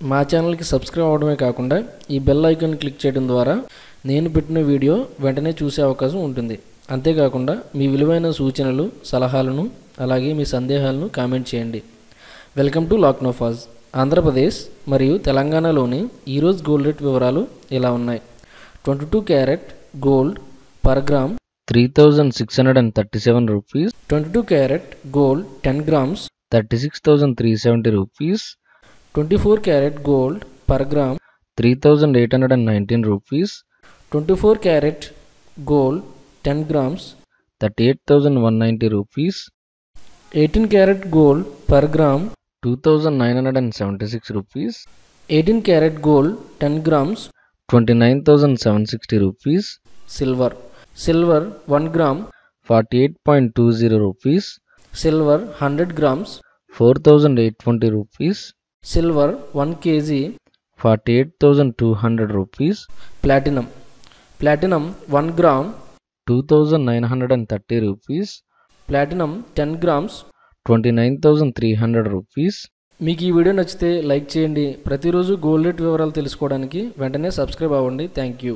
మా ఛానల్కి సబ్స్క్రైబ్ అవడమే కాకుండా ఈ బెల్ ఐకాన్ క్లిక్ చేయడం ద్వారా నేను పెట్టిన వీడియో వెంటనే చూసే అవకాశం ఉంటుంది. అంతేకాకుండా మీ విలువైన సూచనలు సలహాలను అలాగే మీ సందేహాలను కామెంట్ చేయండి. వెల్కమ్ టు లాక్నోఫాజ్ ఆంధ్రప్రదేశ్ మరియు తెలంగాణలోని ఈరోజు గోల్డ్ రేట్ వివరాలు ఇలా ఉన్నాయి. Twenty two carat gold per gram three thousand six hundred and thirty seven rupees twenty two carat gold ten grams thirty six thousand three seventy rupees 24 carat gold per gram. 3819 rupees. 24 carat gold 10 grams. 38190 rupees. 18 carat gold per gram. 2976 rupees. 18 carat gold 10 grams. 29760 rupees. Silver. Silver 1 gram. 48.20 rupees. Silver 100 grams. 4820 rupees. Silver one KG forty eight thousand two hundred rupees platinum platinum one gram two thousand nine hundred and thirty rupees platinum ten grams twenty nine thousand three hundred rupees మీకు ఈ video నచ్చితే like చేయండి. ప్రతిరోజు gold rate వివరాలు తెలుసుకోవడానికి వెంటనే subscribe అవ్వండి. Thank you